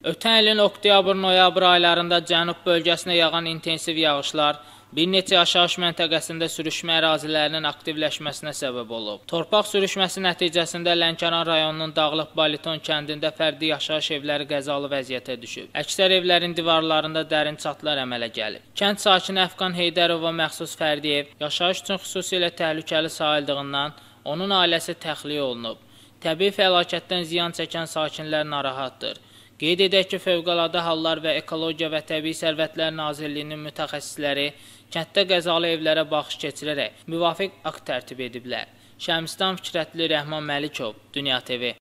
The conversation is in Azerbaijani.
Ötən ilin oktyabr-noyabr aylarında cənub bölgəsinə yağan intensiv yağışlar bir neçə yaşayış məntəqəsində sürüşmə ərazilərinin aktivləşməsinə səbəb olub. Torpaq sürüşməsi nəticəsində Lənkəran rayonunun Dağlıq Baliton kəndində fərdi yaşayış evləri qəzalı vəziyyətə düşüb. Əksər evlərin divarlarında dərin çatlar əmələ gəlib. Kənd sakini Əfqan Heydərova məxsus fərdi ev yaşayış üçün xüsusilə təhlükəli sayıldığından onun ailəsi təxliyə olunub. Təbii fəlakətdən ziyan çəkən sakinlər narahatdır. Qeyd edək ki, Fövqəladə Hallar və Ekologiya və Təbii Sərvətlər Nazirliyinin mütəxəssisləri kənddə qəzalı evlərə baxış keçirərək müvafiq akt tərtib ediblər. Şəmsdan Fikrətli Rəhman Məlikov, Dünya TV